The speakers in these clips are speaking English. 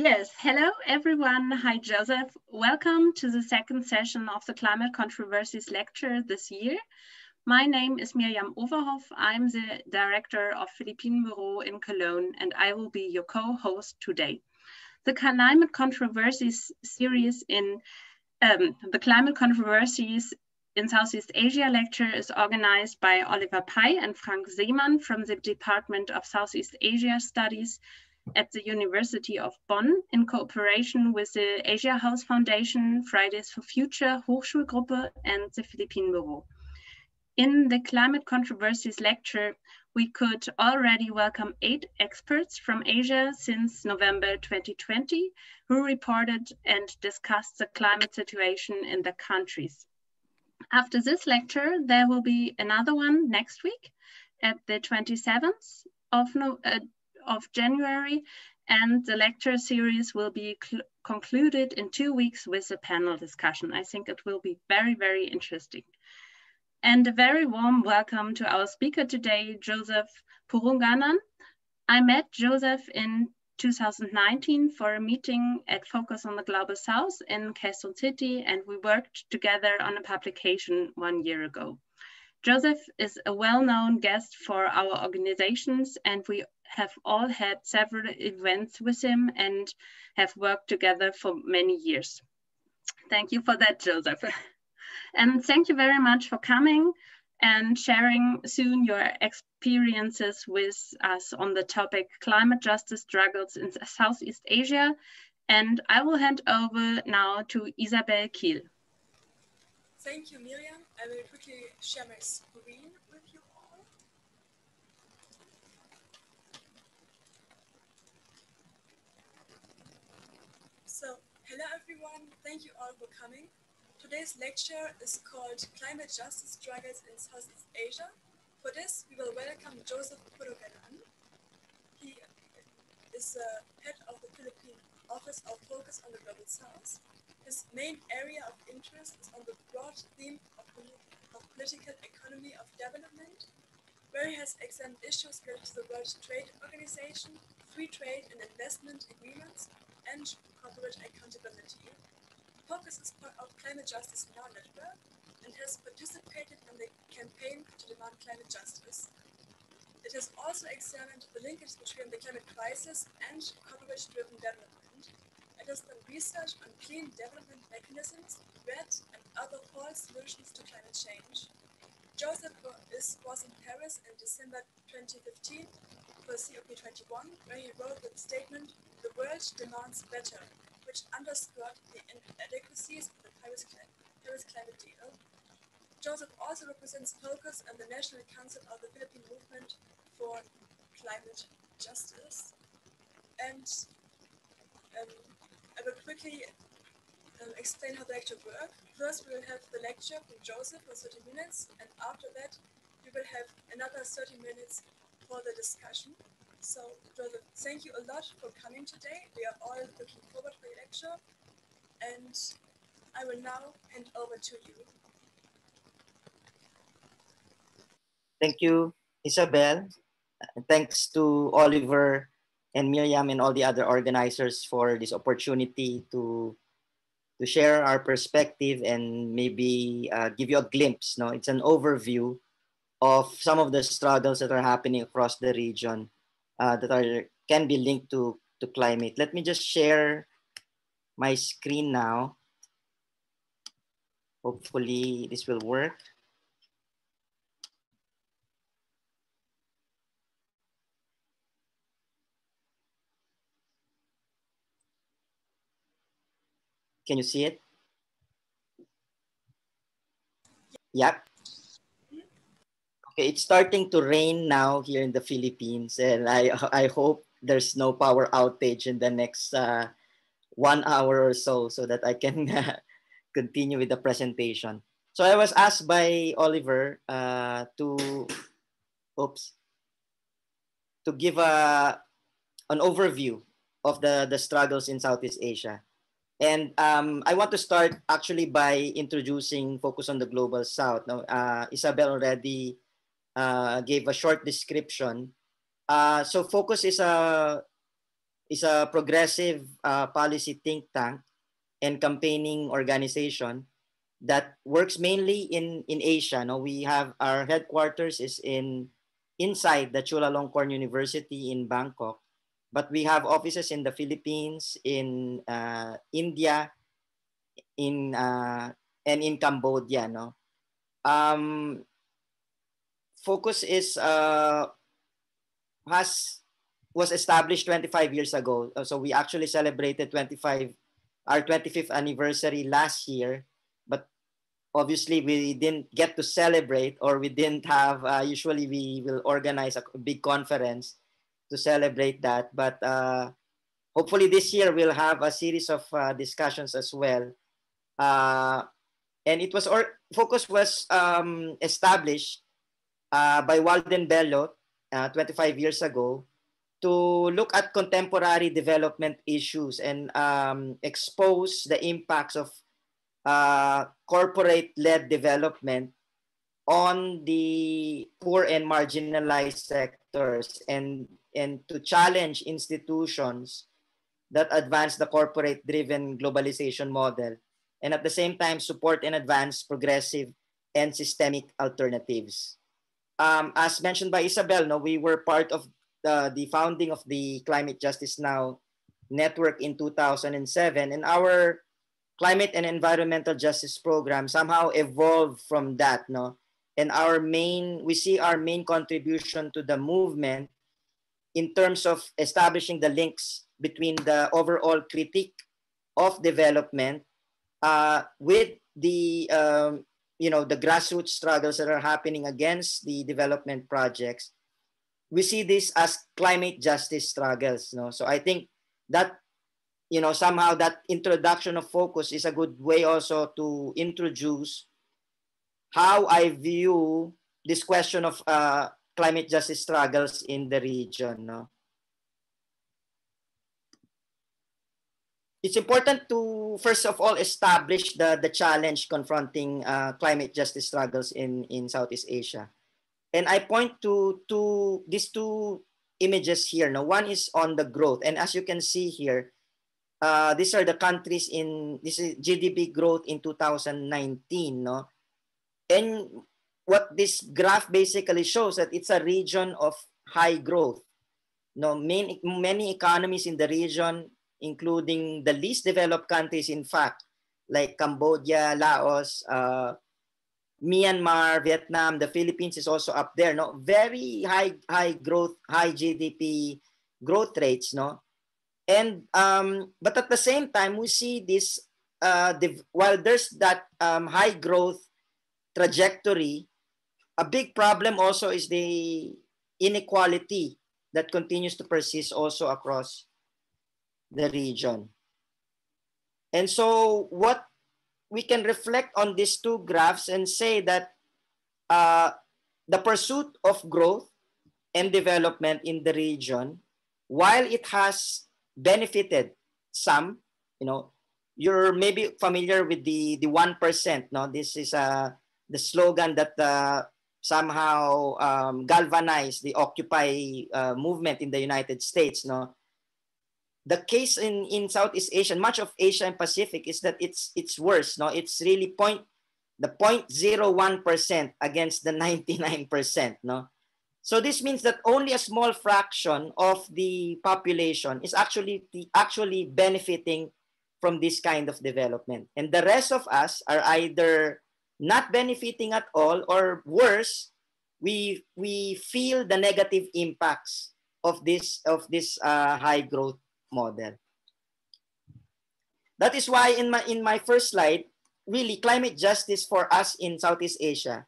Yes, hello everyone. Hi Joseph. Welcome to the second session of the Climate Controversies lecture this year. My name is Miriam Overhoff. I'm the director of Philippine Bureau in Cologne and I will be your co-host today. The Climate Controversies series in um, the Climate Controversies in Southeast Asia lecture is organized by Oliver Pye and Frank Seemann from the Department of Southeast Asia Studies at the University of Bonn in cooperation with the Asia House Foundation, Fridays for Future Hochschulgruppe, and the Philippine Bureau. In the Climate Controversies lecture, we could already welcome eight experts from Asia since November 2020 who reported and discussed the climate situation in the countries. After this lecture, there will be another one next week at the 27th of, no, uh, of January, and the lecture series will be concluded in two weeks with a panel discussion. I think it will be very, very interesting. And a very warm welcome to our speaker today, Joseph Purugganan. I met Joseph in 2019 for a meeting at Focus on the Global South in Quezon City, and we worked together on a publication one year ago. Joseph is a well-known guest for our organizations, and we have all had several events with him and have worked together for many years. Thank you for that, Joseph. and thank you very much for coming and sharing soon your experiences with us on the topic climate justice struggles in Southeast Asia. And I will hand over now to Isabel Kiel. Thank you, Miriam. I will quickly share my screen with you all. So, hello everyone. Thank you all for coming. Today's lecture is called Climate Justice Struggles in Southeast Asia. For this, we will welcome Joseph Purugganan. He is the head of the Philippine Office of Focus on the Global South. His main area of interest is on the broad theme of, of political economy of development, where he has examined issues related to the World Trade Organization, free trade and investment agreements, and corporate accountability. Focus is part of Climate Justice Now Network and has participated in the campaign to demand climate justice. It has also examined the linkage between the climate crisis and corporate-driven development. It has done research on clean development mechanisms, REDD, and other false solutions to climate change. Joseph was in Paris in December 2015 for COP21, where he wrote the statement, the world demands better, which underscored the inadequacies of the Paris, Paris Climate Deal. Joseph also represents Focus and the National Council of the Philippine Movement for Climate Justice. And um, I will quickly um, explain how the lecture works. First, we will have the lecture from Joseph for 30 minutes, and after that, we will have another 30 minutes for the discussion. So, Joseph, thank you a lot for coming today. We are all looking forward to your lecture. And I will now hand over to you. Thank you, Isabel. Thanks to Oliver and Miriam and all the other organizers for this opportunity to to share our perspective and maybe uh, give you a glimpse. No, it's an overview of some of the struggles that are happening across the region uh, that are can be linked to, to climate. Let me just share my screen now. Hopefully this will work. Can you see it? Yep. Okay, it's starting to rain now here in the Philippines, and I I hope there's no power outage in the next uh, one hour or so, so that I can continue with the presentation. So I was asked by Oliver uh, to, oops, to give a an overview of the the struggles in Southeast Asia. And um, I want to start actually by introducing Focus on the Global South. Now, uh, Isabel already uh, gave a short description. Uh, so Focus is a is a progressive uh, policy think tank and campaigning organization that works mainly in, in Asia. No, we have our headquarters is in inside the Chulalongkorn University in Bangkok, but we have offices in the Philippines, in uh, India, in uh, and in Cambodia. No, um, focus is uh, has was established 25 years ago. Uh, so we actually celebrated 25 our 25th anniversary last year, but obviously we didn't get to celebrate or we didn't have. Uh, usually we will organize a big conference to celebrate that, but uh, hopefully this year we'll have a series of uh, discussions as well. Uh, and it was or focus was um, established uh, by Walden Bello uh, 25 years ago to look at contemporary development issues and um, expose the impacts of uh, corporate-led development on the poor and marginalized sectors and, and to challenge institutions that advance the corporate-driven globalization model and at the same time support and advance progressive and systemic alternatives. Um, as mentioned by Isabel, no, we were part of the, the founding of the Climate Justice Now network in 2007 and our climate and environmental justice program somehow evolved from that no. And our main we see our main contribution to the movement in terms of establishing the links between the overall critique of development uh, with the um, you know the grassroots struggles that are happening against the development projects we see this as climate justice struggles no? So i think that you know somehow that introduction of focus is a good way also to introduce how i view this question of uh, climate justice struggles in the region no it's important to first of all establish the the challenge confronting uh, climate justice struggles in in Southeast Asia, and I point to to these two images here. Now, one is on the growth, and as you can see here, uh, these are the countries in this is GDP growth in 2019. No, and what this graph basically shows that it's a region of high growth. No, main, many economies in the region including the least developed countries, in fact, like Cambodia, Laos, uh, Myanmar, Vietnam, the Philippines is also up there. No, very high, high growth, high GDP growth rates. No, and um, but at the same time, we see this. Uh, while there's that um, high growth trajectory, a big problem also is the inequality that continues to persist also across the region. And so what we can reflect on these two graphs and say that uh, the pursuit of growth and development in the region, while it has benefited some, you know, you're maybe familiar with the the one percent. No, this is uh, the slogan that uh, somehow um, galvanized the Occupy uh, movement in the United States. No, the case in, in Southeast Asia, much of Asia and Pacific is that it's it's worse. No, it's really point the 0.01% against the 99%. No, so this means that only a small fraction of the population is actually the, actually benefiting from this kind of development, and the rest of us are either not benefiting at all or worse, we we feel the negative impacts of this of this uh, high growth model. That is why in my, in my first slide, really climate justice for us in Southeast Asia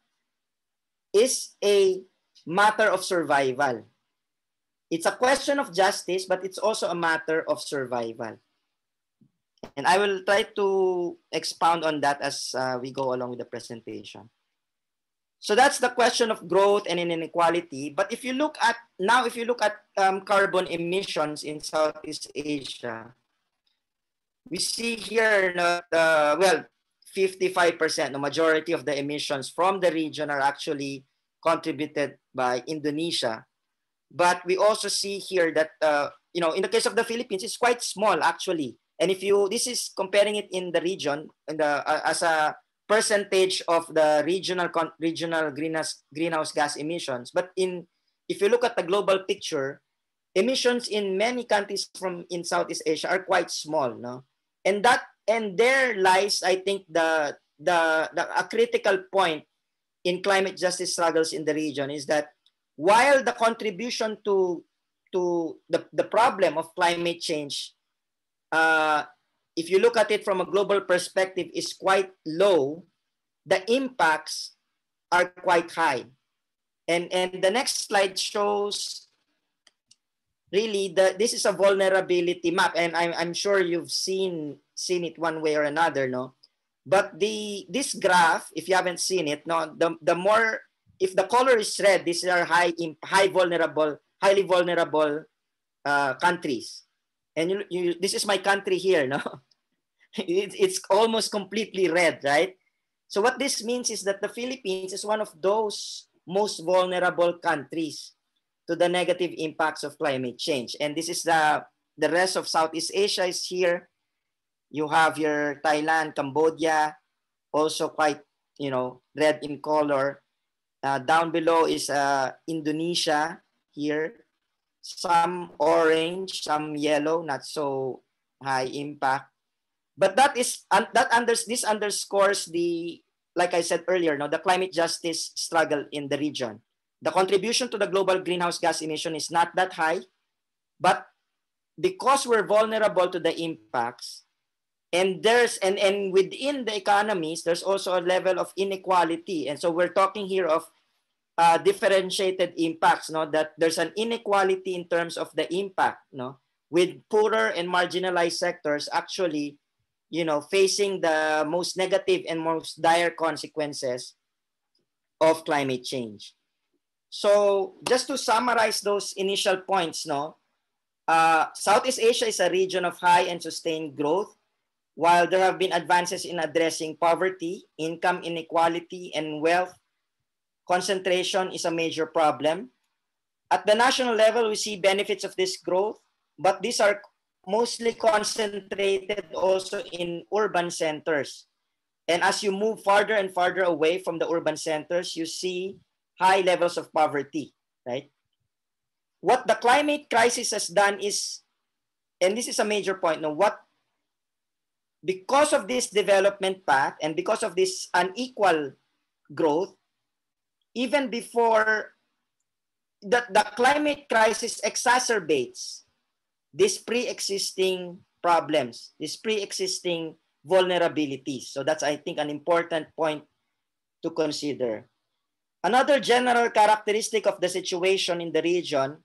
is a matter of survival. It's a question of justice, but it's also a matter of survival. And I will try to expound on that as uh, we go along with the presentation. So that's the question of growth and inequality. But if you look at now, if you look at um, carbon emissions in Southeast Asia, we see here uh, well, 55%, the majority of the emissions from the region are actually contributed by Indonesia. But we also see here that uh, you know, in the case of the Philippines, it's quite small actually. And if you, this is comparing it in the region, in the uh, as a percentage of the regional regional greenhouse greenhouse gas emissions. But in if you look at the global picture, emissions in many countries from in Southeast Asia are quite small, no? And that and there lies, I think, the the, the a critical point in climate justice struggles in the region is that while the contribution to to the, the problem of climate change, uh, if you look at it from a global perspective, is quite low, the impacts are quite high. And, and the next slide shows really that this is a vulnerability map. And I'm, I'm sure you've seen, seen it one way or another, no? But the this graph, if you haven't seen it, no, the, the more if the color is red, these are high high vulnerable, highly vulnerable uh, countries. And you, you, this is my country here, no? it, it's almost completely red, right? So what this means is that the Philippines is one of those most vulnerable countries to the negative impacts of climate change. And this is the, the rest of Southeast Asia is here. You have your Thailand, Cambodia, also quite, you know, red in color. Uh, down below is uh, Indonesia here. Some orange, some yellow, not so high impact. But that is that under, this underscores the, like I said earlier, no, the climate justice struggle in the region. The contribution to the global greenhouse gas emission is not that high, but because we're vulnerable to the impacts, and there's and and within the economies there's also a level of inequality and so we're talking here of uh, differentiated impacts no that there's an inequality in terms of the impact no with poorer and marginalized sectors actually you know facing the most negative and most dire consequences of climate change so just to summarize those initial points no uh, southeast asia is a region of high and sustained growth while there have been advances in addressing poverty, income inequality, and wealth, concentration is a major problem. At the national level, we see benefits of this growth, but these are mostly concentrated also in urban centers. And as you move farther and farther away from the urban centers, you see high levels of poverty, right? What the climate crisis has done is, and this is a major point, now what because of this development path and because of this unequal growth, even before the, the climate crisis exacerbates these pre-existing problems, these pre-existing vulnerabilities. So that's, I think, an important point to consider. Another general characteristic of the situation in the region,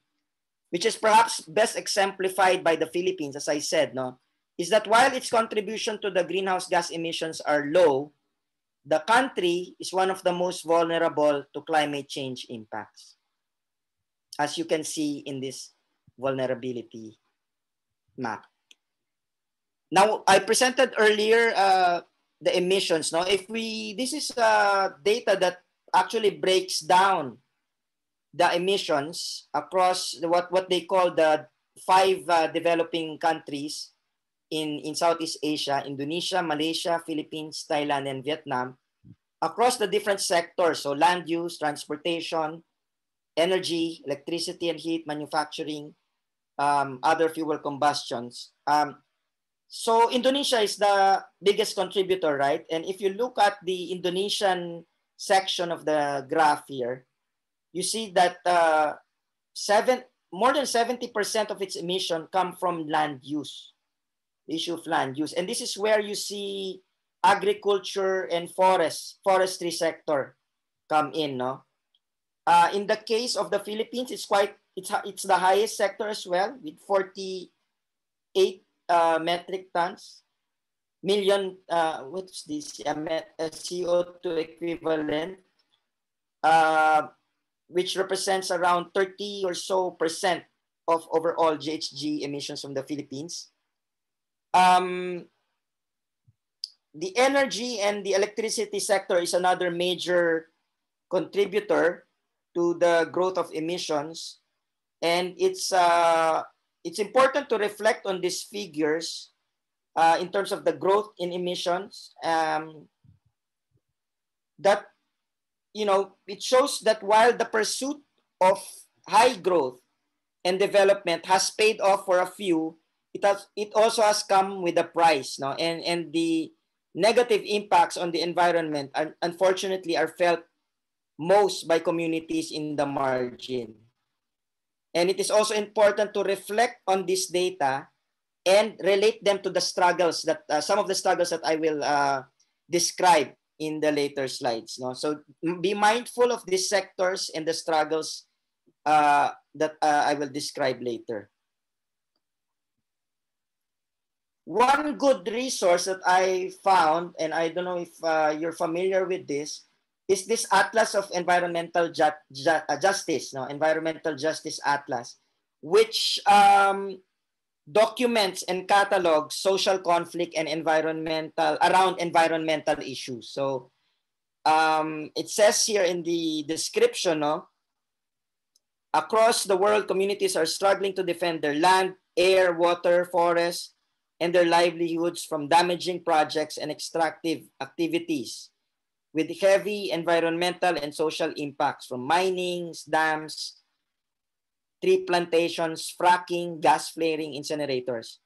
which is perhaps best exemplified by the Philippines, as I said, no, is that while its contribution to the greenhouse gas emissions are low, the country is one of the most vulnerable to climate change impacts. As you can see in this vulnerability map. Now, I presented earlier uh, the emissions. Now, if we, this is uh, data that actually breaks down the emissions across what, what they call the five uh, developing countries in, in Southeast Asia, Indonesia, Malaysia, Philippines, Thailand, and Vietnam, across the different sectors, so land use, transportation, energy, electricity and heat, manufacturing, um, other fuel combustions. Um, so Indonesia is the biggest contributor, right? And if you look at the Indonesian section of the graph here, you see that uh, seven, more than 70% of its emission come from land use issue of land use. And this is where you see agriculture and forest, forestry sector come in. No? Uh, in the case of the Philippines, it's quite, it's, it's the highest sector as well with 48 uh, metric tons, million, uh, what's this, uh, CO2 equivalent, uh, which represents around 30 or so percent of overall GHG emissions from the Philippines. Um, the energy and the electricity sector is another major contributor to the growth of emissions. And it's, uh, it's important to reflect on these figures uh, in terms of the growth in emissions. Um, that, you know, it shows that while the pursuit of high growth and development has paid off for a few, it has it also has come with a price, no? And and the negative impacts on the environment unfortunately are felt most by communities in the margin. And it is also important to reflect on this data and relate them to the struggles that uh, some of the struggles that I will uh, describe in the later slides. No? So be mindful of these sectors and the struggles uh, that uh, I will describe later. One good resource that I found, and I don't know if uh, you're familiar with this, is this Atlas of Environmental ju ju uh, Justice, no? Environmental Justice Atlas, which um, documents and catalogs social conflict and environmental around environmental issues. So um, it says here in the description, no, across the world, communities are struggling to defend their land, air, water, forests, and their livelihoods from damaging projects and extractive activities with heavy environmental and social impacts from mining, dams, tree plantations, fracking, gas flaring, incinerators.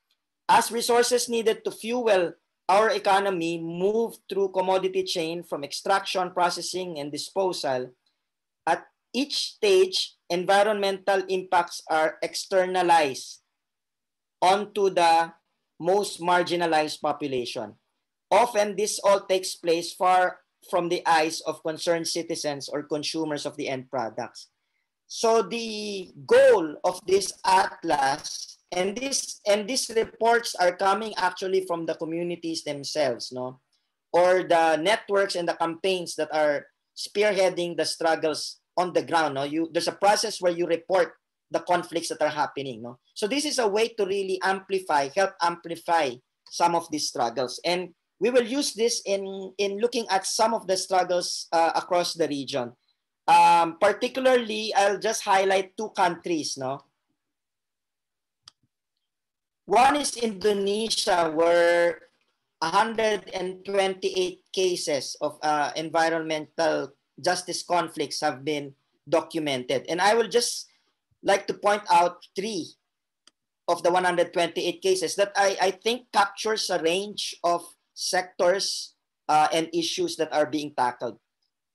As resources needed to fuel our economy move through commodity chain from extraction, processing, and disposal, at each stage, environmental impacts are externalized onto the most marginalized population. Often, this all takes place far from the eyes of concerned citizens or consumers of the end products. So the goal of this atlas and this and these reports are coming actually from the communities themselves, no? Or the networks and the campaigns that are spearheading the struggles on the ground, no? You there's a process where you report the conflicts that are happening, no? So this is a way to really amplify, help amplify some of these struggles. And we will use this in in looking at some of the struggles uh, across the region. Um, particularly, I'll just highlight two countries, no? One is Indonesia, where 128 cases of uh, environmental justice conflicts have been documented. And I will just like to point out three of the 128 cases that I, I think captures a range of sectors uh, and issues that are being tackled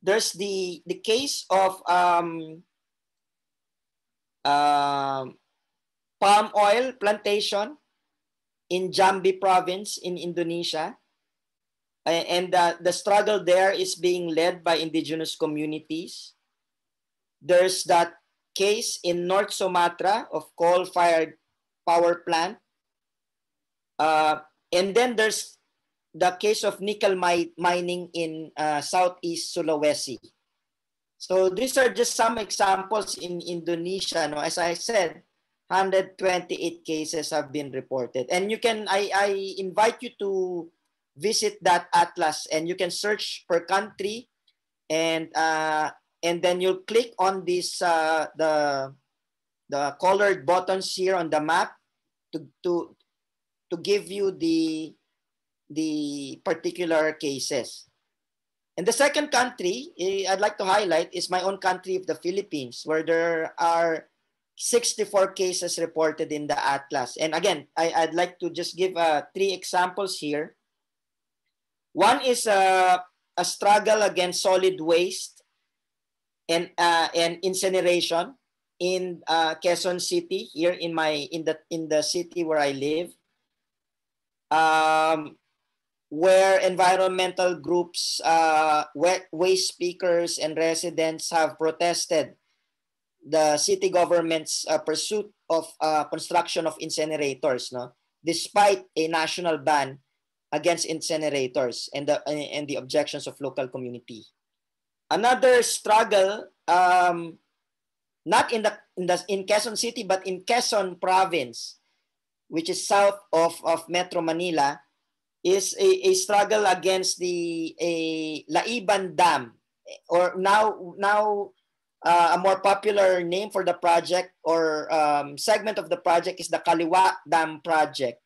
there's the the case of um, uh, palm oil plantation in Jambi province in Indonesia. And uh, the struggle there is being led by indigenous communities. There's that case in North Sumatra of coal-fired power plant. Uh, and then there's the case of nickel mi mining in uh, Southeast Sulawesi. So these are just some examples in Indonesia. No? As I said, 128 cases have been reported. And you can, I, I invite you to visit that atlas and you can search per country and uh, and then you'll click on this uh, the the colored buttons here on the map to to to give you the the particular cases. And the second country eh, I'd like to highlight is my own country of the Philippines, where there are 64 cases reported in the Atlas. And again, I, would like to just give uh, three examples here. One is uh, a struggle against solid waste and, uh, and incineration in uh, Quezon City, here in my in the in the city where I live. Um, where environmental groups, uh, waste speakers, and residents have protested the city government's uh, pursuit of uh, construction of incinerators, no? despite a national ban against incinerators and the, and the objections of local community. Another struggle, um, not in the, in the in Quezon City, but in Quezon Province, which is south of, of Metro Manila, is a, a struggle against the a Laiban Dam or now now uh, a more popular name for the project or um, segment of the project is the Kaliwa Dam Project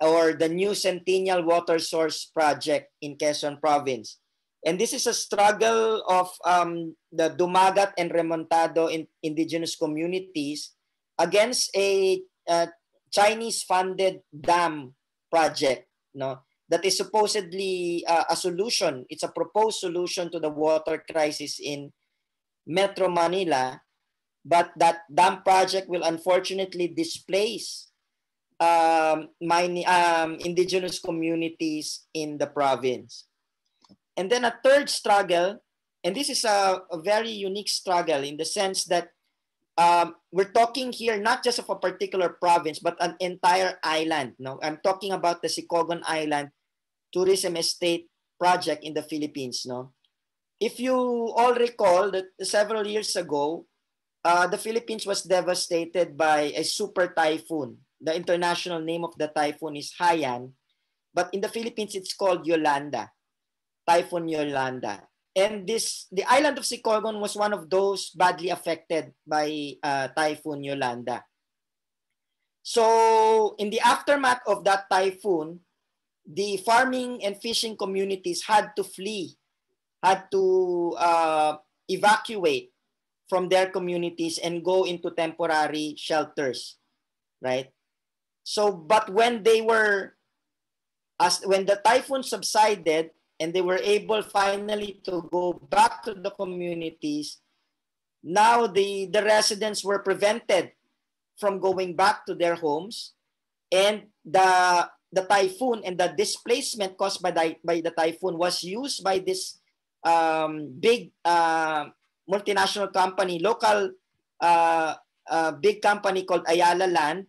or the New Centennial Water Source Project in Quezon Province. And this is a struggle of um, the Dumagat and Remontado in indigenous communities against a uh, Chinese-funded dam project no, that is supposedly uh, a solution. It's a proposed solution to the water crisis in Metro Manila, but that dam project will unfortunately displace um, um, indigenous communities in the province. And then a third struggle, and this is a, a very unique struggle in the sense that um, we're talking here not just of a particular province, but an entire island. No, I'm talking about the Sicogon Island Tourism Estate project in the Philippines. No, if you all recall that several years ago, uh, the Philippines was devastated by a super typhoon. The international name of the typhoon is Haiyan, but in the Philippines it's called Yolanda, Typhoon Yolanda. And this, the island of Sicogon was one of those badly affected by uh, Typhoon Yolanda. So in the aftermath of that typhoon, the farming and fishing communities had to flee, had to uh, evacuate from their communities and go into temporary shelters, right? So, but when they were, as when the typhoon subsided, and they were able finally to go back to the communities. Now the, the residents were prevented from going back to their homes and the, the typhoon and the displacement caused by the, by the typhoon was used by this um, big uh, multinational company, local uh, uh, big company called Ayala Land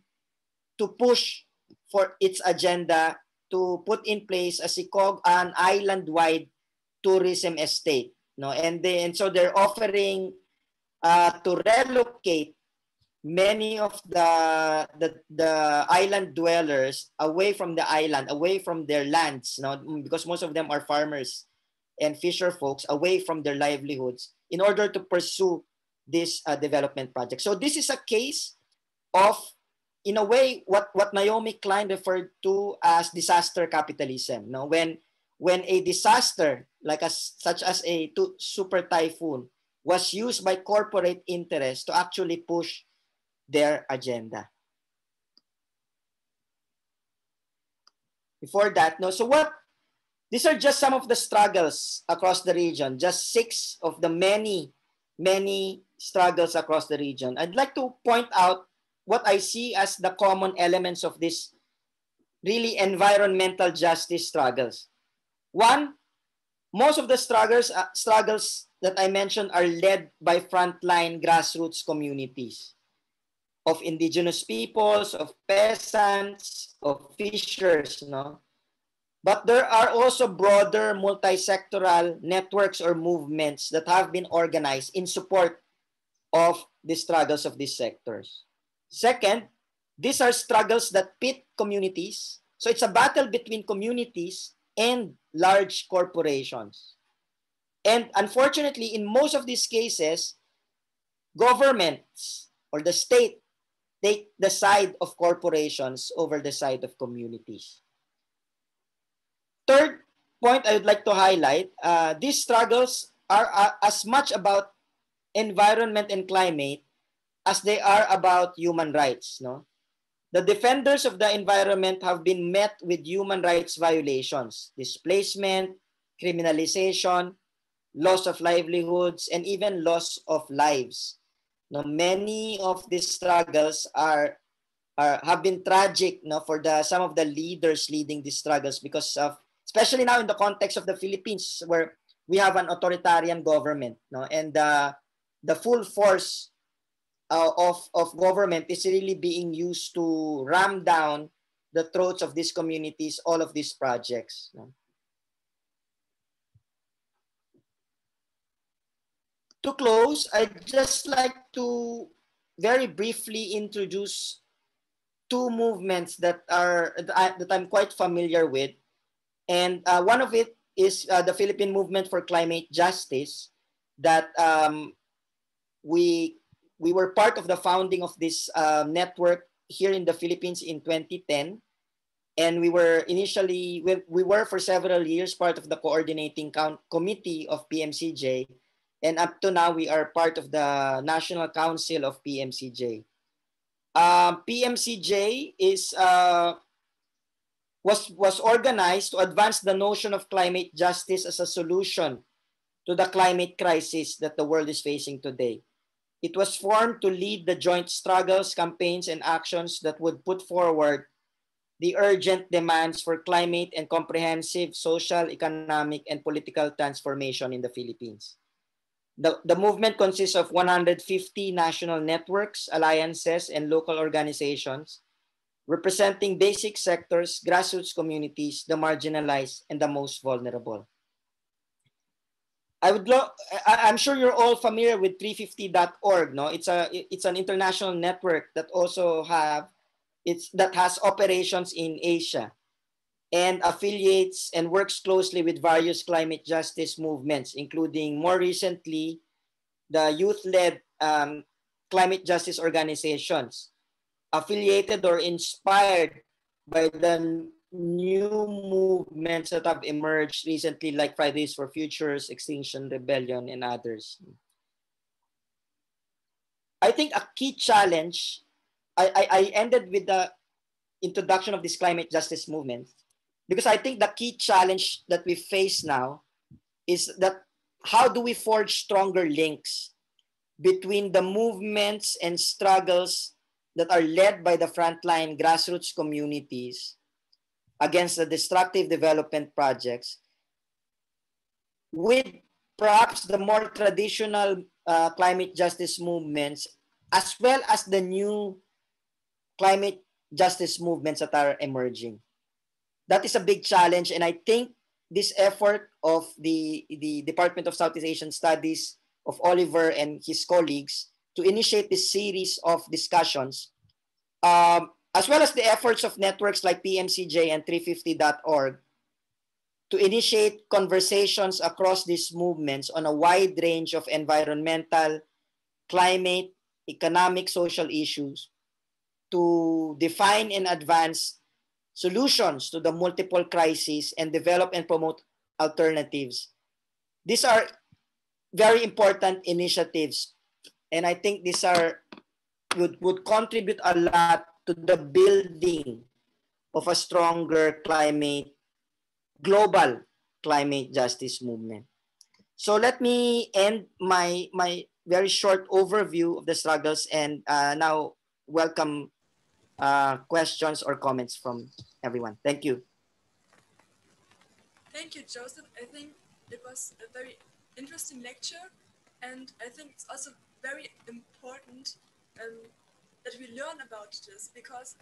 to push for its agenda to put in place a SICOG, an island-wide tourism estate. No? And, they, and so they're offering uh, to relocate many of the, the, the island dwellers away from the island, away from their lands, no? because most of them are farmers and fisher folks, away from their livelihoods in order to pursue this uh, development project. So this is a case of in a way what what Naomi Klein referred to as disaster capitalism no when when a disaster like a, such as a super typhoon was used by corporate interests to actually push their agenda. Before that no. So what these are just some of the struggles across the region. Just six of the many many struggles across the region. I'd like to point out what I see as the common elements of this really environmental justice struggles. One, most of the struggles, uh, struggles that I mentioned are led by frontline grassroots communities of indigenous peoples, of peasants, of fishers, no? But there are also broader multi-sectoral networks or movements that have been organized in support of the struggles of these sectors. Second, these are struggles that pit communities. So it's a battle between communities and large corporations. And unfortunately, in most of these cases, governments or the state take the side of corporations over the side of communities. Third point I would like to highlight, uh, these struggles are uh, as much about environment and climate as they are about human rights. No? The defenders of the environment have been met with human rights violations, displacement, criminalization, loss of livelihoods, and even loss of lives. Now, many of these struggles are, are have been tragic no, for the some of the leaders leading these struggles because of, especially now in the context of the Philippines, where we have an authoritarian government, no, and uh, the full force uh, of, of government is really being used to ram down the throats of these communities, all of these projects. To close, I'd just like to very briefly introduce two movements that are that I'm quite familiar with. And uh, one of it is uh, the Philippine Movement for Climate Justice that um, we we were part of the founding of this uh, network here in the Philippines in 2010. And we were initially, we, we were for several years part of the coordinating committee of PMCJ. And up to now, we are part of the National Council of PMCJ. Um, PMCJ is uh, was was organized to advance the notion of climate justice as a solution to the climate crisis that the world is facing today. It was formed to lead the joint struggles, campaigns, and actions that would put forward the urgent demands for climate and comprehensive social, economic, and political transformation in the Philippines. The, the movement consists of 150 national networks, alliances, and local organizations representing basic sectors, grassroots communities, the marginalized, and the most vulnerable. I would love, I'm sure you're all familiar with 350.org, no? It's a it's an international network that also have it's that has operations in Asia and affiliates and works closely with various climate justice movements, including more recently the youth-led um, climate justice organizations affiliated or inspired by the new movements that have emerged recently, like Fridays for Futures, Extinction Rebellion, and others. I think a key challenge, I, I, I ended with the introduction of this climate justice movement, because I think the key challenge that we face now is that how do we forge stronger links between the movements and struggles that are led by the frontline grassroots communities against the destructive development projects with perhaps the more traditional uh, climate justice movements as well as the new climate justice movements that are emerging. That is a big challenge and I think this effort of the, the Department of Southeast Asian Studies of Oliver and his colleagues to initiate this series of discussions um, as well as the efforts of networks like PMCJ and 350.org to initiate conversations across these movements on a wide range of environmental, climate, economic, social issues to define and advance solutions to the multiple crises and develop and promote alternatives. These are very important initiatives and I think these are would, would contribute a lot to the building of a stronger climate, global climate justice movement. So let me end my, my very short overview of the struggles and uh, now welcome uh, questions or comments from everyone. Thank you. Thank you, Joseph. I think it was a very interesting lecture and I think it's also very important um, that we learn about this because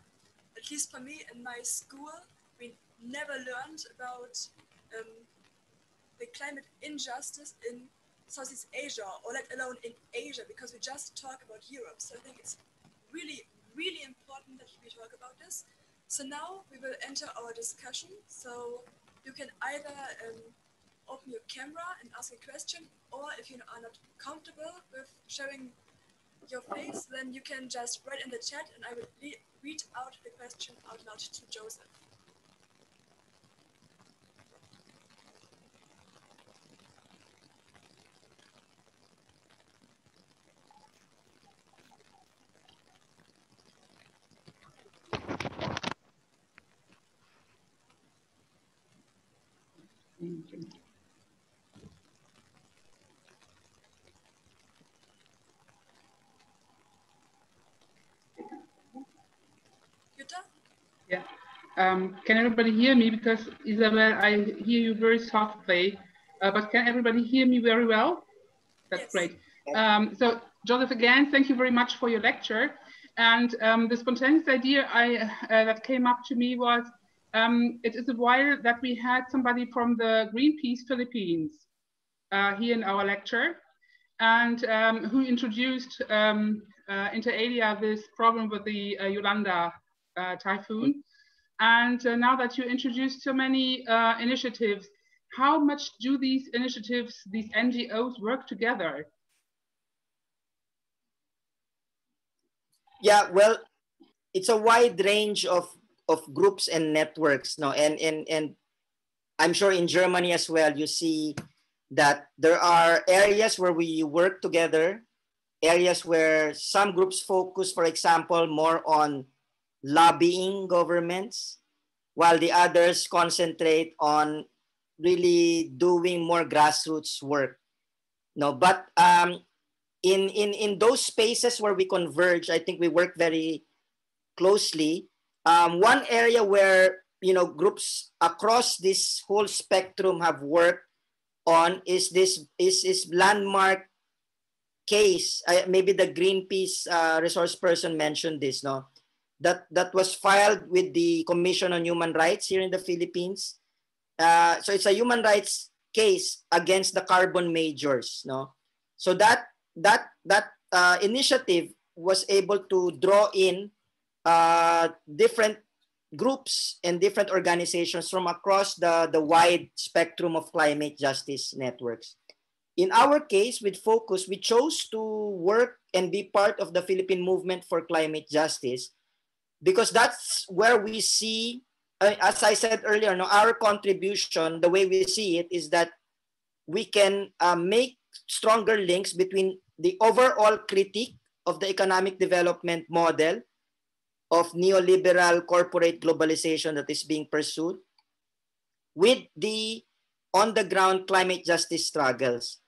at least for me in my school we never learned about um, the climate injustice in Southeast Asia or let alone in Asia because we just talk about Europe. So I think it's really, really important that we talk about this. So now we will enter our discussion. So you can either um, open your camera and ask a question, or if you are not comfortable with showing your face, then you can just write in the chat and I will read out the question out loud to Joseph. Yeah. Um, can everybody hear me? Because Isabel, I hear you very softly, uh, but can everybody hear me very well? That's yes. great. Um, so Joseph, again, thank you very much for your lecture. And um, the spontaneous idea I, uh, that came up to me was, um, it is a while that we had somebody from the Greenpeace Philippines uh, here in our lecture and um, who introduced um, uh, inter alia this problem with the uh, Yolanda uh, typhoon. And uh, now that you introduced so many uh, initiatives, how much do these initiatives, these NGOs work together? Yeah, well, it's a wide range of of groups and networks, no, and and and I'm sure in Germany as well, you see that there are areas where we work together, areas where some groups focus, for example, more on lobbying governments, while the others concentrate on really doing more grassroots work. No, but um, in, in, in those spaces where we converge, I think we work very closely. Um, one area where you know groups across this whole spectrum have worked on is this is is landmark case. Uh, maybe the Greenpeace uh, resource person mentioned this. No, that that was filed with the Commission on Human Rights here in the Philippines. Uh, so it's a human rights case against the carbon majors. No, so that that that uh, initiative was able to draw in uh, different groups and different organizations from across the, the wide spectrum of climate justice networks. In our case, with Focus, we chose to work and be part of the Philippine movement for climate justice because that's where we see, uh, as I said earlier, no, our contribution, the way we see it, is that we can uh, make stronger links between the overall critique of the economic development model of neoliberal corporate globalization that is being pursued with the on the ground climate justice struggles.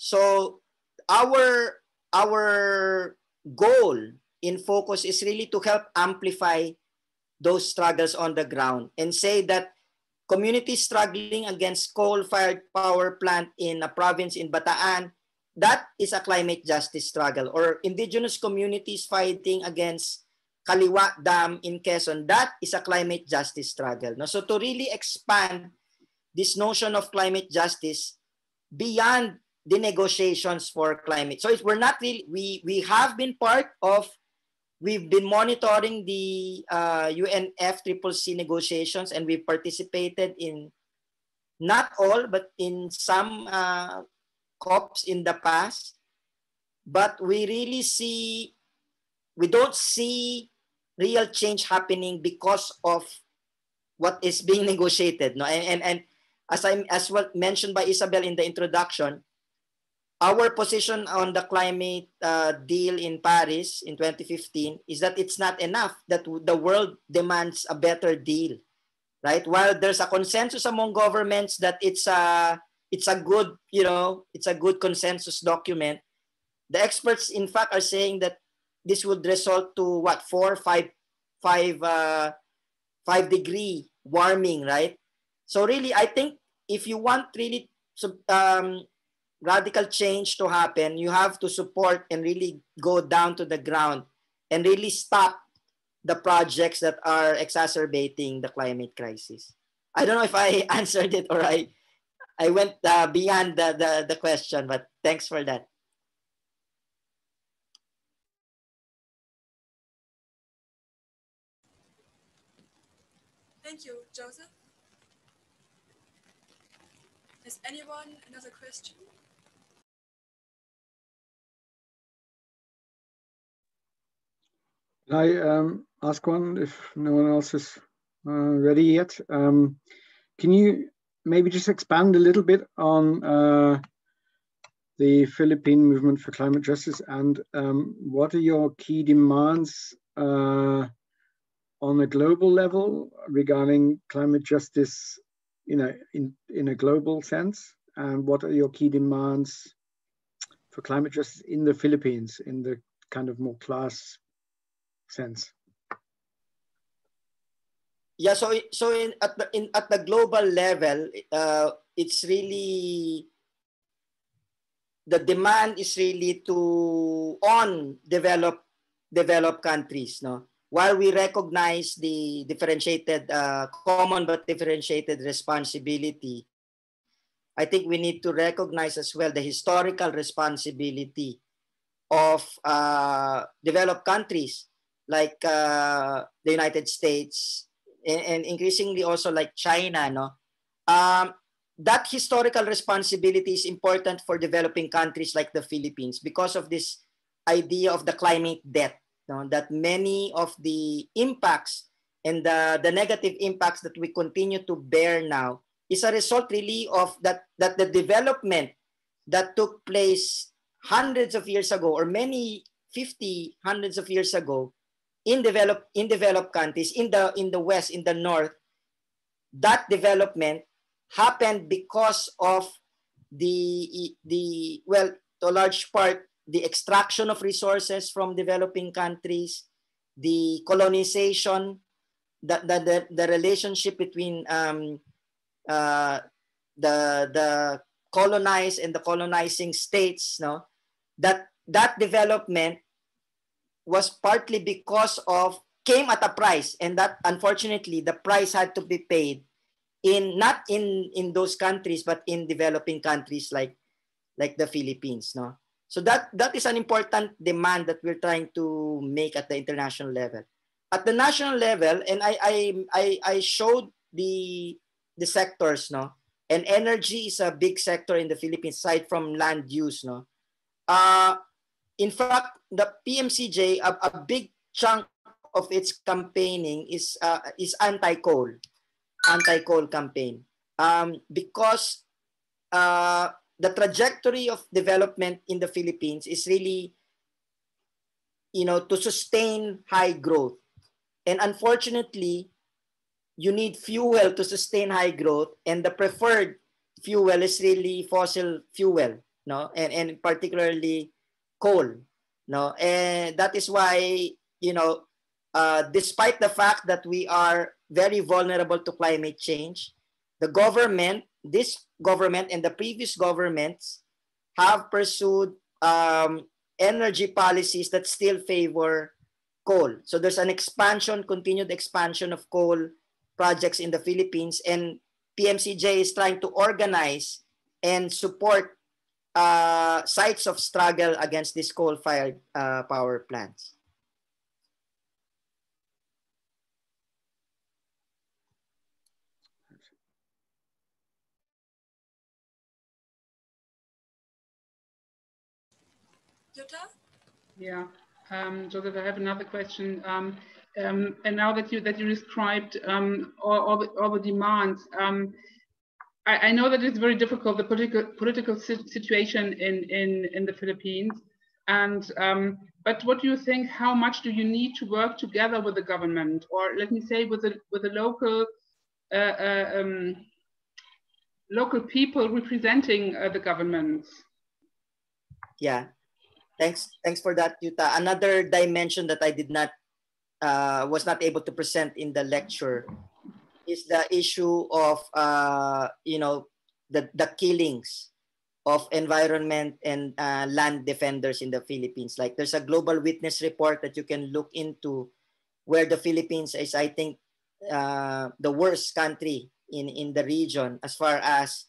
So our our goal in focus is really to help amplify those struggles on the ground and say that communities struggling against coal-fired power plant in a province in Bataan, that is a climate justice struggle. Or indigenous communities fighting against Kaliwa Dam in Quezon, that is a climate justice struggle. No? So to really expand this notion of climate justice beyond the negotiations for climate. So we're not really, we, we have been part of we've been monitoring the uh, UNFCCC negotiations and we participated in not all, but in some uh, COPs in the past. But we really see, we don't see real change happening because of what is being negotiated. No? And, and, and as I as what mentioned by Isabel in the introduction, our position on the climate uh, deal in Paris in 2015 is that it's not enough that the world demands a better deal, right? While there's a consensus among governments that it's a it's a good you know it's a good consensus document, the experts in fact are saying that this would result to what four five five uh, five degree warming, right? So really, I think if you want really um, radical change to happen, you have to support and really go down to the ground and really stop the projects that are exacerbating the climate crisis. I don't know if I answered it or I, I went uh, beyond the, the, the question, but thanks for that. Thank you, Joseph. Is anyone another question? Can I um, ask one if no one else is uh, ready yet? Um, can you maybe just expand a little bit on uh, the Philippine movement for climate justice and um, what are your key demands uh, on a global level regarding climate justice you know, in, in a global sense? And what are your key demands for climate justice in the Philippines in the kind of more class sense. Yeah, so so in at the in at the global level, uh, it's really the demand is really to on develop developed countries, no. While we recognize the differentiated, uh, common but differentiated responsibility, I think we need to recognize as well the historical responsibility of uh, developed countries like uh, the United States and, and, increasingly also like China, no? Um, that historical responsibility is important for developing countries like the Philippines because of this idea of the climate debt. No, that many of the impacts and the, the negative impacts that we continue to bear now is a result really of that, that the development that took place hundreds of years ago or many 50 hundreds of years ago in developed in developed countries in the in the west in the north that development happened because of the the well to a large part the extraction of resources from developing countries the colonization the the, the, the relationship between um, uh, the the colonized and the colonizing states no? That that development was partly because of came at a price and that unfortunately the price had to be paid in not in in those countries but in developing countries like like the Philippines no so that that is an important demand that we're trying to make at the international level. At the national level and I I I, I showed the the sectors no? And energy is a big sector in the Philippines aside from land use no? Uh in fact, the PMCJ, a, a big chunk of its campaigning is uh, is anti-coal, anti-coal campaign, um, because uh, the trajectory of development in the Philippines is really, you know, to sustain high growth, and unfortunately, you need fuel to sustain high growth, and the preferred fuel is really fossil fuel, no, and and particularly coal. No, and that is why you know, uh, despite the fact that we are very vulnerable to climate change, the government, this government and the previous governments, have pursued um, energy policies that still favor coal. So there's an expansion, continued expansion of coal projects in the Philippines, and PMCJ is trying to organize and support uh, sites of struggle against these coal-fired uh, power plants? Jutta? Yeah, um, Joseph, I have another question. Um, um, and now that you that you described um, all, all, the, all the demands, um, I, I, know that it's very difficult, the political political situation in, in, in the Philippines. And um, but what do you think? How much do you need to work together with the government, or let me say, with the with the local uh, uh, um, local people representing uh, the governments? Yeah, thanks. Thanks for that, Jutta. Another dimension that I did not uh, was not able to present in the lecture is the issue of uh, you know the the killings of environment and uh, land defenders in the Philippines. Like there's a global witness report that you can look into, where the Philippines is, I think, uh, the worst country in in the region as far as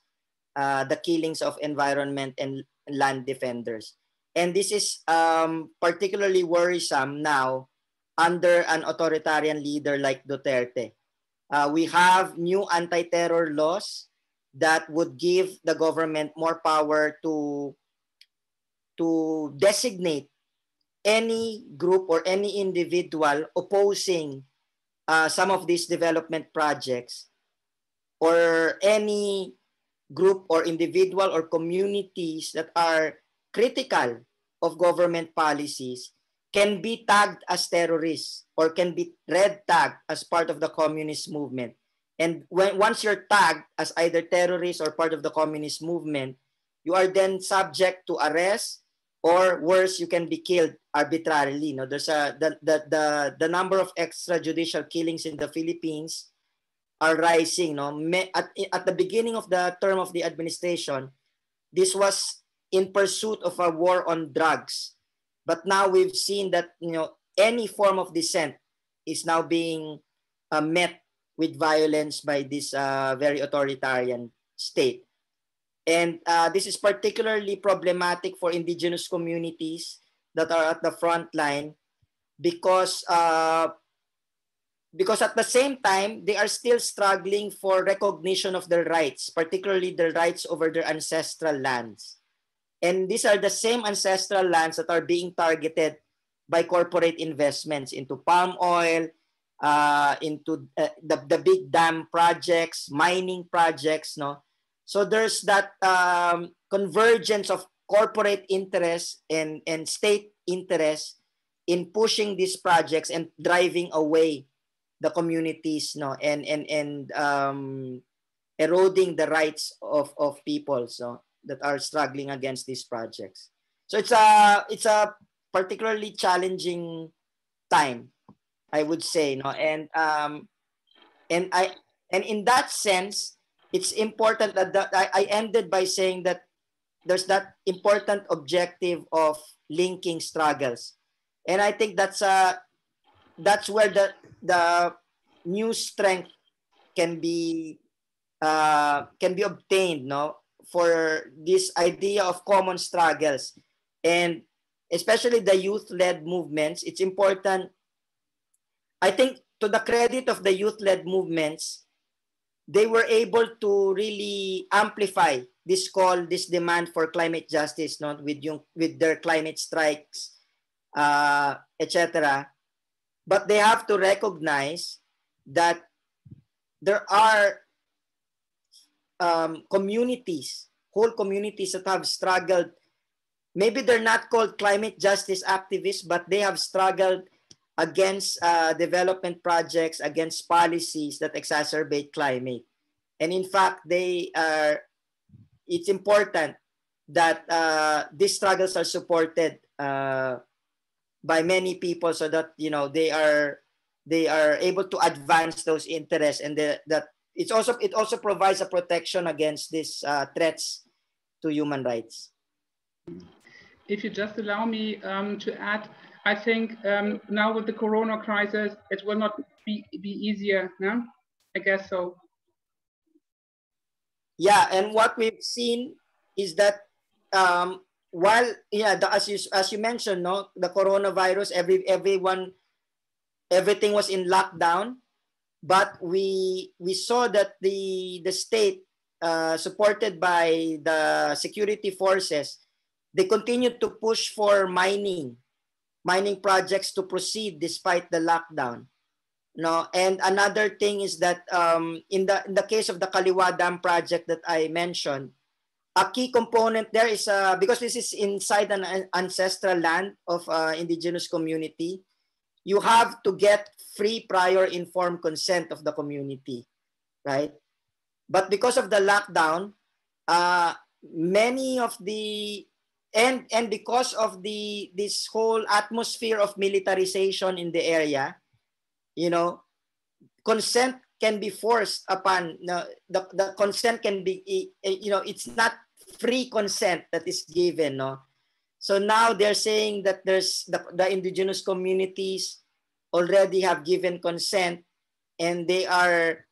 uh, the killings of environment and land defenders. And this is um, particularly worrisome now under an authoritarian leader like Duterte. Uh, we have new anti-terror laws that would give the government more power to to designate any group or any individual opposing uh, some of these development projects or any group or individual or communities that are critical of government policies can be tagged as terrorists or can be red tagged as part of the communist movement. And when once you're tagged as either terrorist or part of the communist movement, you are then subject to arrest or worse, you can be killed arbitrarily. No, there's a the, the the the number of extrajudicial killings in the Philippines are rising. No, at at the beginning of the term of the administration, this was in pursuit of a war on drugs but now we've seen that you know any form of dissent is now being uh, met with violence by this uh, very authoritarian state. And uh, this is particularly problematic for indigenous communities that are at the front line because uh, because at the same time they are still struggling for recognition of their rights, particularly their rights over their ancestral lands. And these are the same ancestral lands that are being targeted by corporate investments into palm oil, uh, into uh, the, the big dam projects, mining projects, no? So there's that um, convergence of corporate interest and, and state interest in pushing these projects and driving away the communities no and and and um, eroding the rights of of people so that are struggling against these projects. So it's a it's a particularly challenging time i would say no? And um and i and in that sense it's important that, I, I ended by saying that there's that important objective of linking struggles. And i think that's a that's where the the new strength can be uh, can be obtained no for this idea of common struggles. And especially the youth-led movements it's important i think to the credit of the youth-led movements they were able to really amplify this call this demand for climate justice not with yung, with their climate strikes uh, etc but they have to recognize that there are um, communities, whole communities that have struggled. Maybe they're not called climate justice activists, but they have struggled against uh, development projects, against policies that exacerbate climate. And in fact, they are, it's important that uh, these struggles are supported uh, by many people so that you know they are they are able to advance those interests and the, that it's also it also provides a protection against these uh, threats to human rights. If you just allow me um, to add i think um, now with the corona crisis it will not be, be easier no? i guess so. Yeah and what we've seen is that um, while yeah the, as you as you mentioned no the coronavirus every everyone everything was in lockdown but we we saw that the the state uh, supported by the security forces they continued to push for mining mining projects to proceed despite the lockdown. No and another thing is that um, in the in the case of the Kaliwa Dam project that I mentioned a key component there is uh, because this is inside an ancestral land of uh, indigenous community you have to get free prior informed consent of the community right? But because of the lockdown uh, many of the and and because of the this whole atmosphere of militarization in the area you know consent can be forced upon no, the, the consent can be you know it's not free consent that is given no so now they're saying that there's the, the indigenous communities already have given consent and they are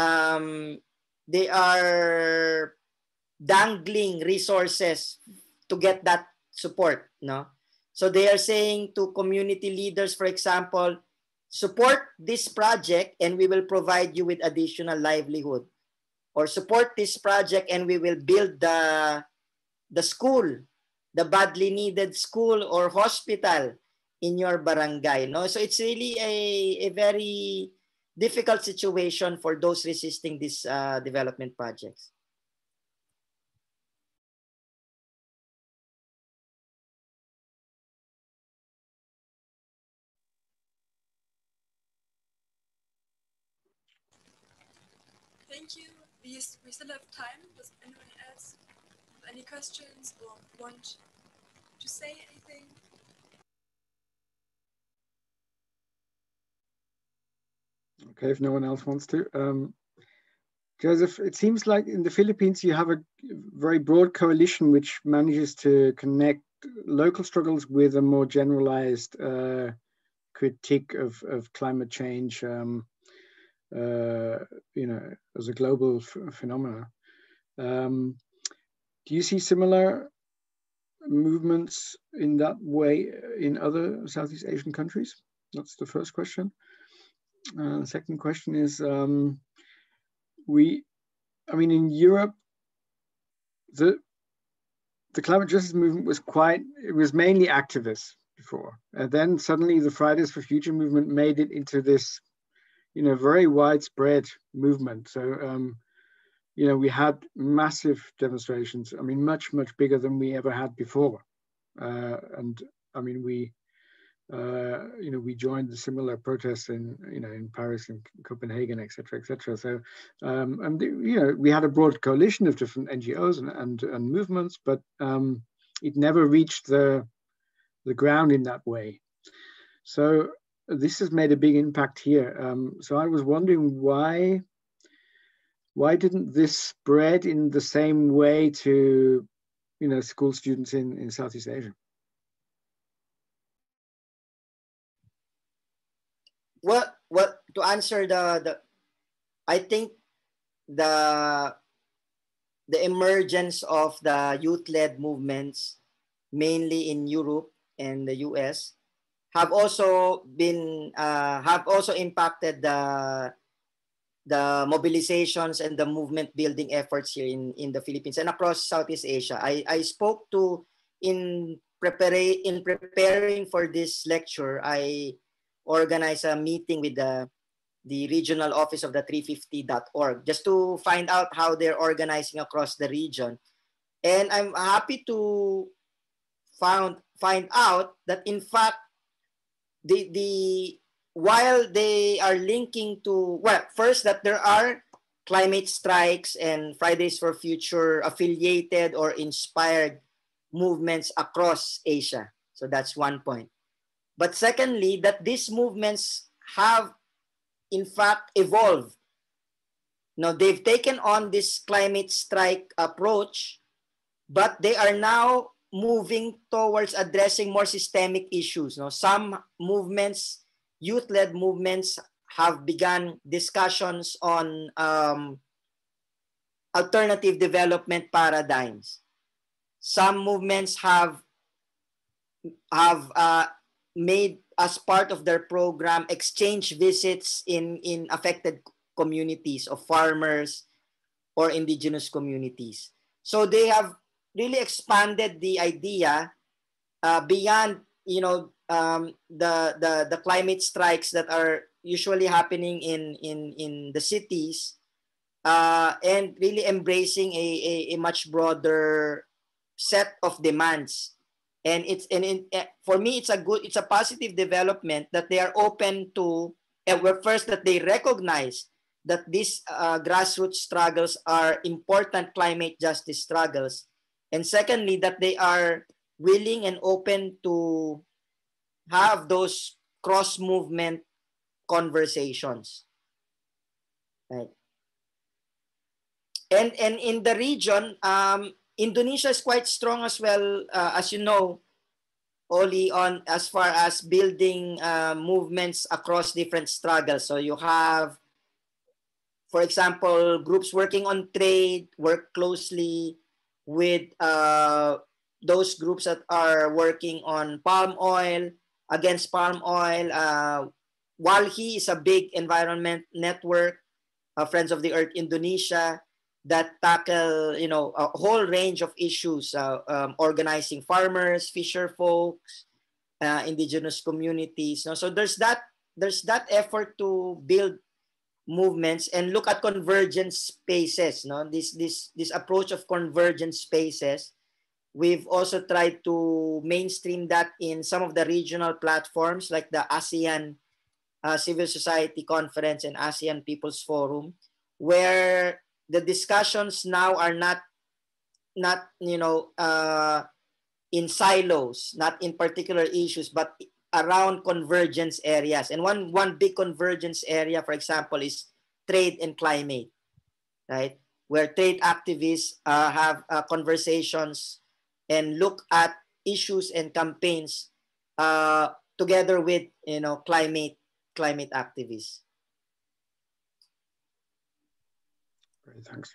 um, they are dangling resources to get that support no? So they are saying to community leaders for example support this project and we will provide you with additional livelihood. Or support this project and we will build the, the school, the badly needed school or hospital in your barangay. No? So it's really a, a very difficult situation for those resisting these uh, development projects. Thank you we, we still have time. Does anyone else any questions or want to say anything? Okay, if no one else wants to. Um, Joseph, it seems like in the Philippines you have a very broad coalition which manages to connect local struggles with a more generalized uh, critique of, of climate change. Um, uh, you know, as a global phenomena. Um, do you see similar movements in that way in other Southeast Asian countries? That's the first question. Uh, second question is, um, we, I mean, in Europe, the the climate justice movement was quite, it was mainly activists. before. And then suddenly the Fridays for Future movement made it into this, you know, very widespread movement. So, um, you know, we had massive demonstrations. I mean, much, much bigger than we ever had before. Uh, and I mean, we, uh, you know, we joined the similar protests in, you know, in Paris and Copenhagen, et cetera, et cetera. So, um, and, you know, we had a broad coalition of different NGOs and, and, and movements, but um, it never reached the, the ground in that way. So this has made a big impact here. Um, so I was wondering why, why didn't this spread in the same way to, you know, school students in, in Southeast Asia? Well, well, to answer the, the I think the the emergence of the youth-led movements, mainly in Europe and the US, have also been uh, have also impacted the the mobilizations and the movement building efforts here in, in the Philippines and across Southeast Asia. I, I spoke to in prepare in preparing for this lecture, I organized a meeting with the the regional office of the 350.org just to find out how they're organizing across the region. And I'm happy to found find out that in fact the the while they are linking to well first that there are climate strikes and Fridays for Future affiliated or inspired movements across Asia. So that's one point. But secondly, that these movements have in fact evolved. Now they've taken on this climate strike approach, but they are now moving towards addressing more systemic issues. now Some movements, youth-led movements, have begun discussions on um, alternative development paradigms. Some movements have have uh, made as part of their program exchange visits in in affected communities of farmers or indigenous communities. So they have really expanded the idea uh, beyond you know um, the, the the climate strikes that are usually happening in in in the cities uh, and really embracing a, a, a much broader set of demands. And it's and in, uh, for me it's a good it's a positive development that they are open to and well, first that they recognize that these uh, grassroots struggles are important climate justice struggles. And secondly, that they are willing and open to have those cross movement conversations. Right. And, and in the region, um, Indonesia is quite strong as well, uh, as you know, only on as far as building uh, movements across different struggles. So you have, for example, groups working on trade, work closely with uh, those groups that are working on palm oil, against palm oil. Uh, WALHI is a big environment network, uh, Friends of the Earth Indonesia, that tackle you know a whole range of issues, uh, um, organizing farmers, fisher folks, uh, indigenous communities. You know? So there's that there's that effort to build movements and look at convergence spaces You no this this this approach of convergence spaces we've also tried to mainstream that in some of the regional platforms like the ASEAN uh, Civil Society Conference and ASEAN People's Forum where the discussions now are not not you know uh, in silos not in particular issues but around convergence areas. And one, one big convergence area, for example, is trade and climate, right? Where trade activists uh, have uh, conversations and look at issues and campaigns uh, together with, you know, climate, climate activists. Great, thanks.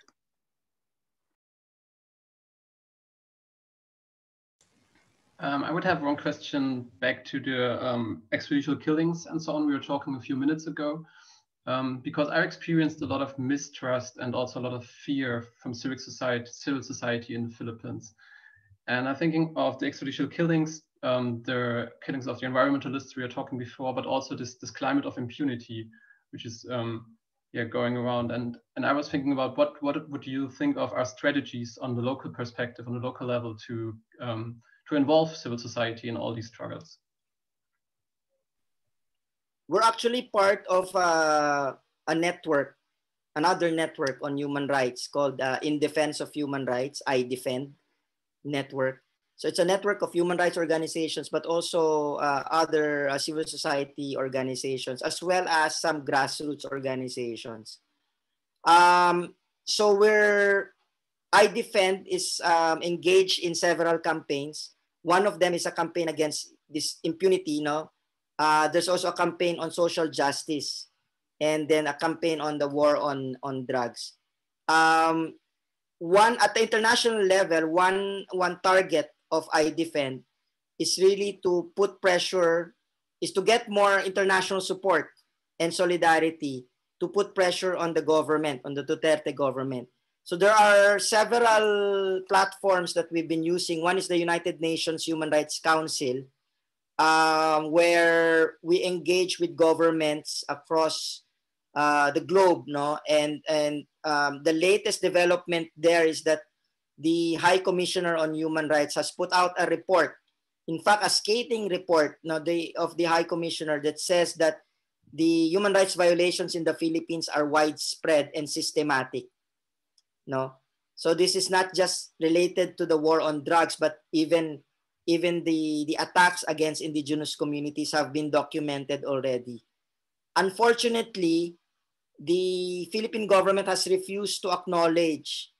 Um, I would have one question back to the um, extrajudicial killings and so on. We were talking a few minutes ago, um, because I experienced a lot of mistrust and also a lot of fear from civic society, civil society in the Philippines. And I'm thinking of the extrajudicial killings um, the killings of the environmentalists we were talking before, but also this this climate of impunity, which is um, yeah going around. And and I was thinking about what what would you think of our strategies on the local perspective, on the local level, to um, to involve civil society in all these struggles. We're actually part of uh, a network, another network on human rights called uh, In Defense of Human Rights, I Defend Network so it's a network of human rights organizations, but also uh, other uh, civil society organizations, as well as some grassroots organizations. Um, so we're, I Defend is um, engaged in several campaigns. One of them is a campaign against this impunity. Know? Uh, there's also a campaign on social justice and then a campaign on the war on, on drugs. Um, one at the international level, one, one target of iDefend is really to put pressure, is to get more international support and solidarity to put pressure on the government, on the Duterte government. So there are several platforms that we've been using. One is the United Nations Human Rights Council, um, where we engage with governments across uh, the globe, no? And and um, the latest development there is that the High Commissioner on Human Rights has put out a report, in fact, a scathing report no, the, of the High Commissioner that says that the human rights violations in the Philippines are widespread and systematic. No? So this is not just related to the war on drugs, but even, even the, the attacks against indigenous communities have been documented already. Unfortunately, the Philippine government has refused to acknowledge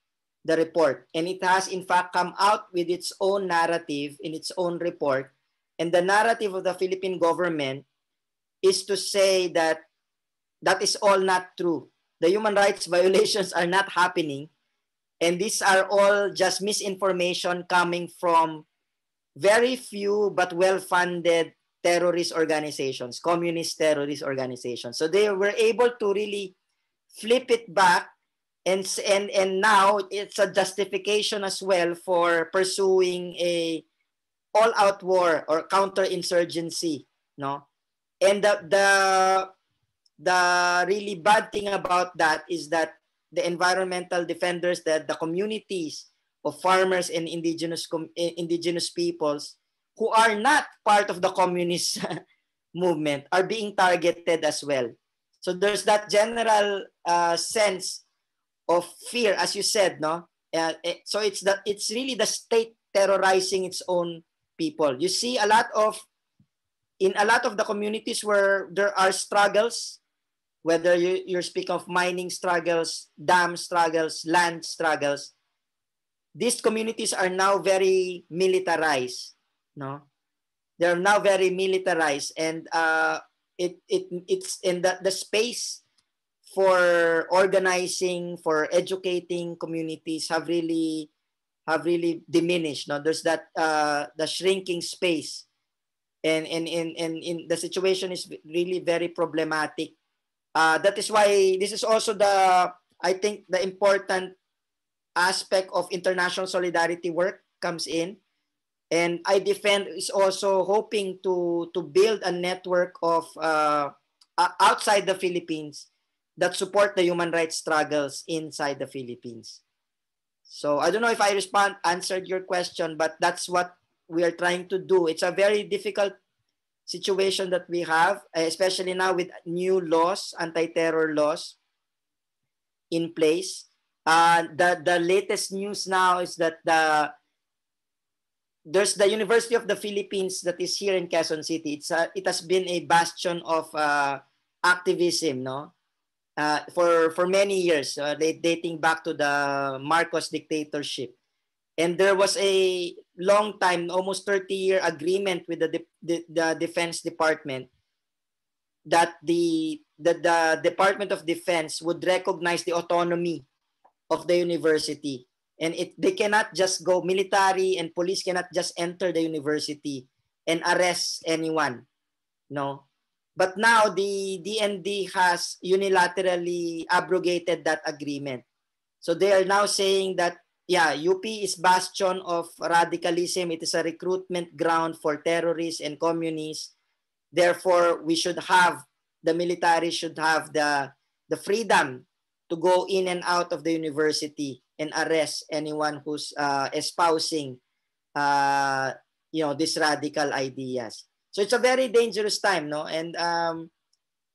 the report. And it has, in fact, come out with its own narrative in its own report. And the narrative of the Philippine government is to say that that is all not true. The human rights violations are not happening. And these are all just misinformation coming from very few but well-funded terrorist organizations, communist terrorist organizations. So they were able to really flip it back and and and now it's a justification as well for pursuing a all-out war or counterinsurgency no and the the the really bad thing about that is that the environmental defenders that the communities of farmers and indigenous com indigenous peoples who are not part of the communist movement are being targeted as well so there's that general uh, sense of fear, as you said, no. Uh, so it's the it's really the state terrorizing its own people. You see a lot of in a lot of the communities where there are struggles, whether you, you're speaking of mining struggles, dam struggles, land struggles, these communities are now very militarized. No, they're now very militarized, and uh, it it it's in the the space for organizing, for educating communities have really have really diminished. No, there's that uh, the shrinking space, and and and and in the situation is really very problematic. Uh, that is why this is also the I think the important aspect of international solidarity work comes in. And I defend is also hoping to to build a network of uh, outside the Philippines that support the human rights struggles inside the Philippines. So I don't know if I respond answered your question, but that's what we are trying to do. It's a very difficult situation that we have, especially now with new laws, anti-terror laws in place. Uh, the, the latest news now is that the there's the University of the Philippines that is here in Quezon City. It's a, it has been a bastion of uh, activism, no? uh, for for many years, uh, dating back to the Marcos dictatorship. And there was a long time, almost 30 year agreement with the, de the, Defense Department that the, the, the Department of Defense would recognize the autonomy of the university. And it, they cannot just go, military and police cannot just enter the university and arrest anyone. No, but now the DND has unilaterally abrogated that agreement. So they are now saying that yeah, UP is bastion of radicalism. It is a recruitment ground for terrorists and communists. Therefore, we should have, the military should have the, the freedom to go in and out of the university and arrest anyone who's uh, espousing, uh, you know, these radical ideas. So it's a very dangerous time, no? And um,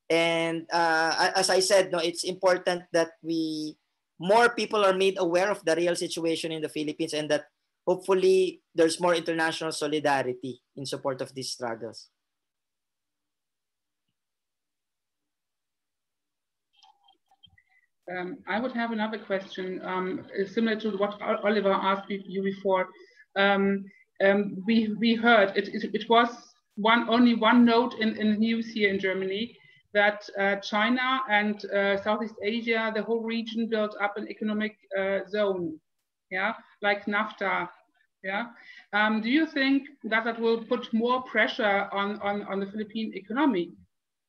and uh, as I said, no, it's important that we more people are made aware of the real situation in the Philippines and that hopefully there's more international solidarity in support of these struggles. Um, I would have another question um, similar to what Oliver asked you before. Um, um, we, we heard it, it, it, was one only one note in, in news here in Germany that uh, China and uh, Southeast Asia, the whole region built up an economic uh, zone, yeah, like NAFTA, yeah. Um, do you think that that will put more pressure on, on, on the Philippine economy?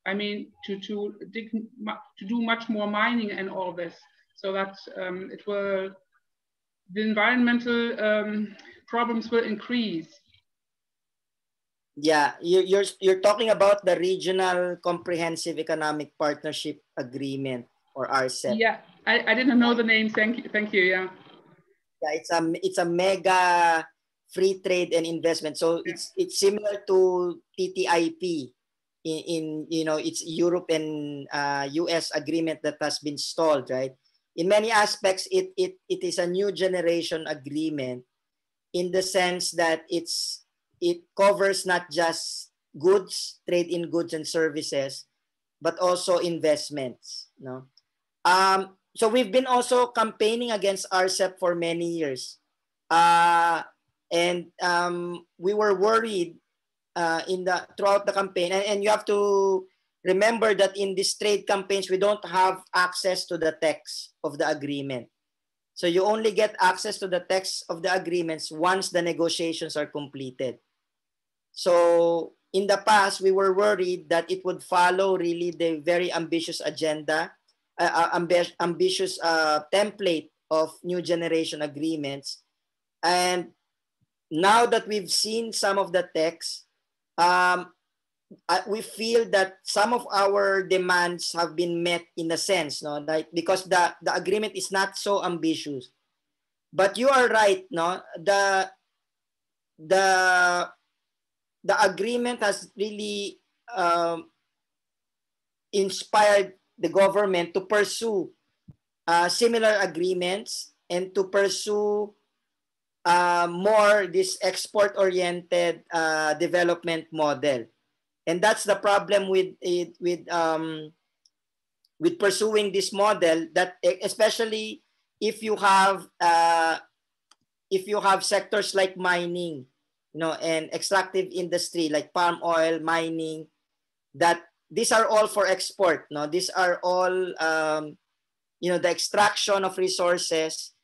I mean, to, to, dig, to do much more mining and all this, so that um, it will, the environmental um, problems will increase. Yeah, you, you're you're talking about the Regional Comprehensive Economic Partnership Agreement or RCEP. Yeah, I, I didn't know the name. Thank you. Thank you. Yeah. Yeah, it's a it's a mega free trade and investment. So yeah. it's it's similar to TTIP in, in you know it's Europe and uh, US agreement that has been stalled, right? In many aspects, it it it is a new generation agreement in the sense that it's it covers not just goods, trade in goods and services, but also investments. No? Um, so we've been also campaigning against RCEP for many years. Uh, and um, we were worried uh, in the throughout the campaign. And, and you have to remember that in these trade campaigns, we don't have access to the text of the agreement. So you only get access to the text of the agreements once the negotiations are completed. So in the past, we were worried that it would follow really the very ambitious agenda, uh, uh amb- ambitious uh, template of new generation agreements. And now that we've seen some of the text, um, we feel that some of our demands have been met in a sense, no, like because the the agreement is not so ambitious. But you are right, no, the the the agreement has really um, inspired the government to pursue uh, similar agreements and to pursue uh, more this export-oriented uh, development model. And that's the problem with it, with um, with pursuing this model. That especially if you have uh, if you have sectors like mining, you know, and extractive industry like palm oil, mining, that these are all for export. No, these are all, um, you know, the extraction of resources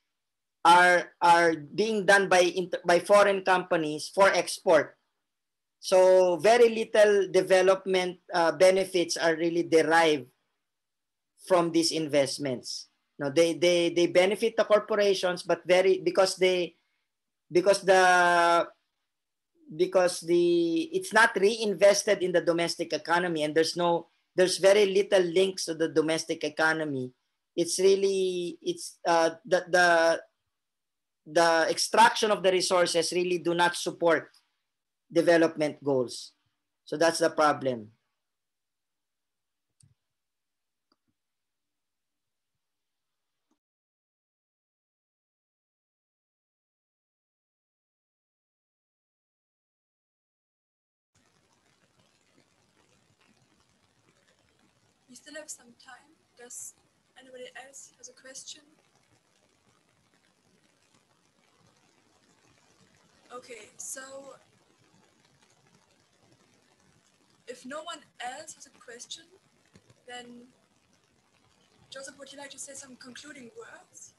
are are being done by by foreign companies for export. So very little development uh, benefits are really derived from these investments. No, they they they benefit the corporations, but very because they because the because the it's not reinvested in the domestic economy and there's no there's very little links to the domestic economy it's really it's uh, the the the extraction of the resources really do not support development goals so that's the problem still have some time. Does anybody else has a question? Okay, so if no one else has a question, then Joseph, would you like to say some concluding words?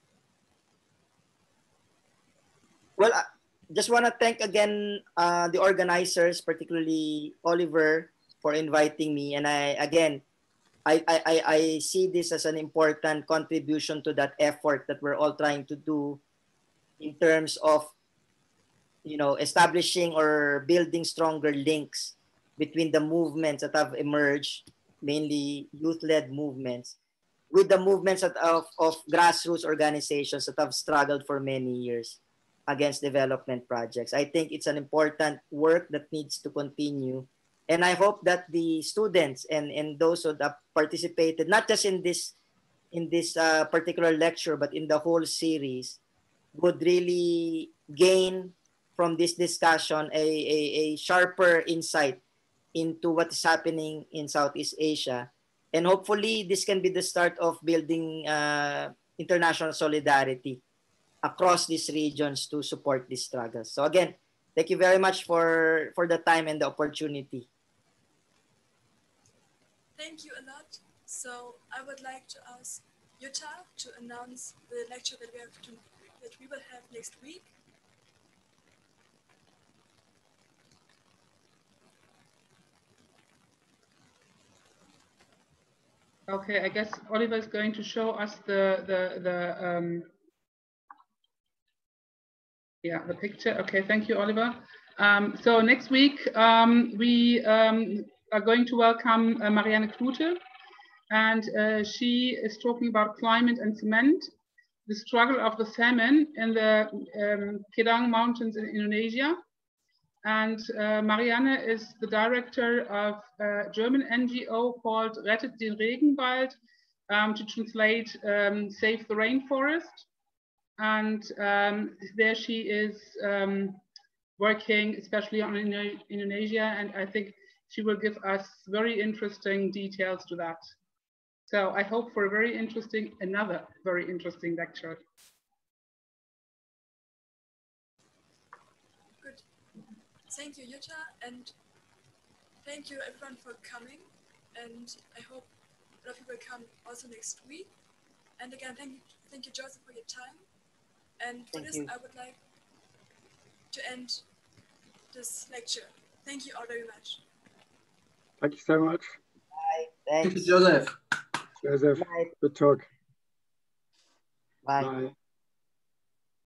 Well, I just want to thank again uh, the organizers, particularly Oliver, for inviting me. And I, again, I, I, I see this as an important contribution to that effort that we're all trying to do in terms of you know establishing or building stronger links between the movements that have emerged mainly youth-led movements with the movements of, of grassroots organizations that have struggled for many years against development projects. I think it's an important work that needs to continue. And I hope that the students and, and those who have participated, not just in this, in this uh, particular lecture, but in the whole series, would really gain from this discussion a, a, a sharper insight into what is happening in Southeast Asia. And hopefully this can be the start of building uh, international solidarity across these regions to support these struggles. So again, thank you very much for, for the time and the opportunity. Thank you a lot. So I would like to ask Jutta to announce the lecture that we have to, that we will have next week. Okay, I guess Oliver is going to show us the the the um, yeah the picture. Okay, thank you, Oliver. Um, so next week um, we um, are going to welcome uh, Marianne Klute, and uh, she is talking about climate and cement, the struggle of the famine in the um, Kendeng Mountains in Indonesia. And uh, Marianne is the director of a German NGO called Rettet den Regenwald, um, to translate um, Save the Rainforest. And um, there she is working especially on Indonesia, and I think she will give us very interesting details to that. So I hope for a very interesting, another very interesting lecture. Thank you, Jutta, and thank you everyone for coming. And I hope a lot of people come also next week. And again, thank you, thank you, Joseph, for your time. And for thank this, you. I would like to end this lecture. Thank you all very much. Thank you so much. Bye. Thanks. Thank you, Joseph. Joseph, Bye. good talk. Bye. Bye.